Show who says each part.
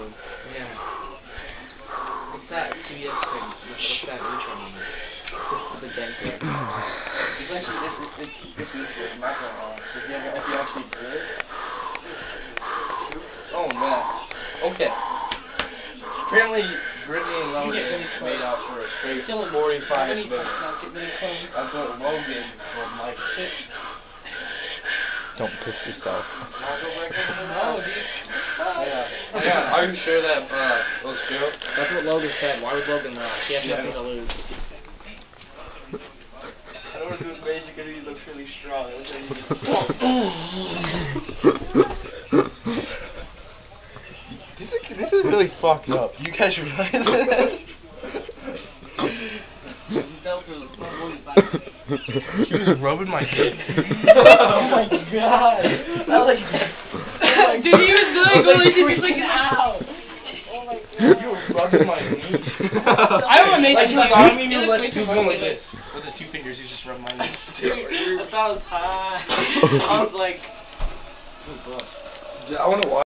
Speaker 1: Yeah. What's that thing? That.
Speaker 2: It's this. Oh man. Okay. Apparently, Brittany and Logan made out for a straight 45 minutes. That's what Logan was like. Shit.
Speaker 3: Don't piss yourself.
Speaker 1: No, dude.
Speaker 2: Yeah. Yeah. Are you sure that uh was true?
Speaker 1: That's what Logan said. Why would Logan lie? He has
Speaker 2: Yeah.
Speaker 1: nothing to lose.
Speaker 2: I don't want to do his because he looks really strong. It looks like he This is, this is really fucked up. You guys realize that? He was rubbing my head.
Speaker 1: oh my god. That was like,
Speaker 4: Dude, he was really going to be like, ow.
Speaker 2: You were rubbing my knee.
Speaker 4: I don't wanna make
Speaker 2: like,
Speaker 4: it
Speaker 2: like, I don't mean
Speaker 4: it
Speaker 2: let you go like
Speaker 4: funny.
Speaker 2: this. With the two fingers, you just rub my knee.
Speaker 4: That was high. I was like,
Speaker 2: I want to watch.